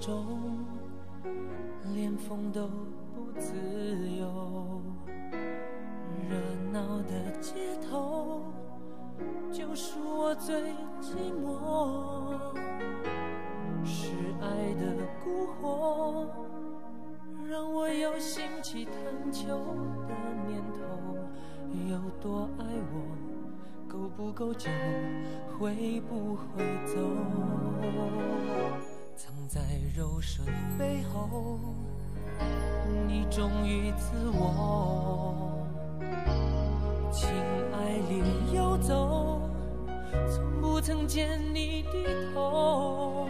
中，连风都不自由。热闹的街头，就是我最寂寞。是爱的蛊惑，让我有兴起探求的念头。有多爱我，够不够久，会不会走？藏在柔顺背后，你忠于自我。情爱里游走，从不曾见你低头。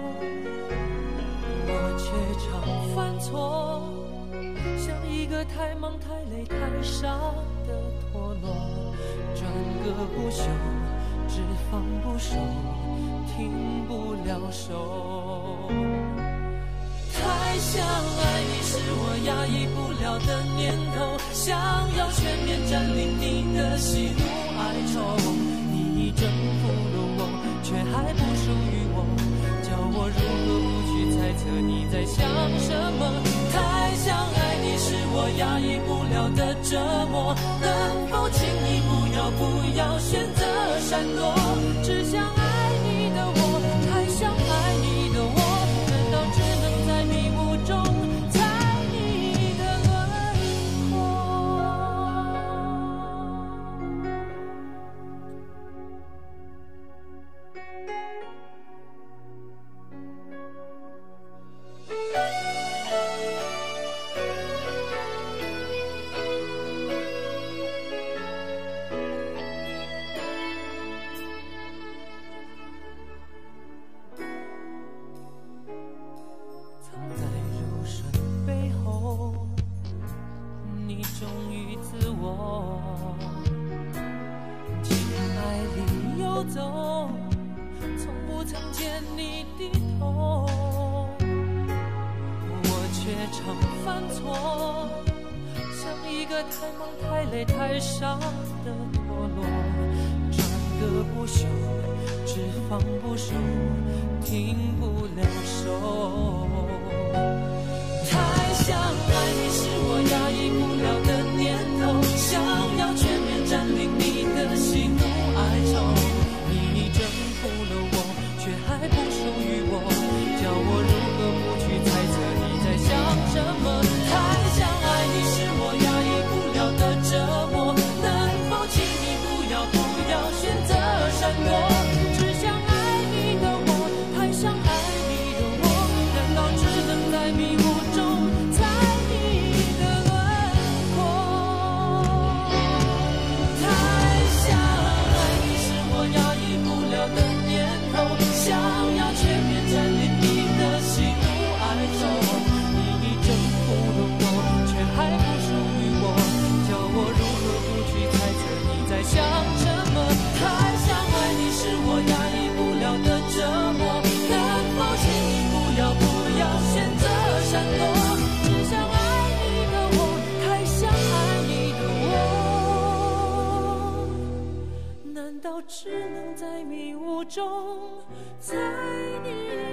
我却常犯错，像一个太忙太累太傻的陀螺，转个不休，只放不手，停不了手。太想爱你是我压抑不了的念头，想要全面占领你的喜怒哀愁。你已征服了我，却还不属于我，叫我如何不去猜测你在想什么？太想爱你是我压抑不了的折磨，能否请你不要不要选择闪躲？只想我，情爱里游走，从不曾见你低头。我却常犯错，像一个太忙太累太傻的陀螺，转个不休，只放不收，停不了手。太想爱只能在迷雾中猜你。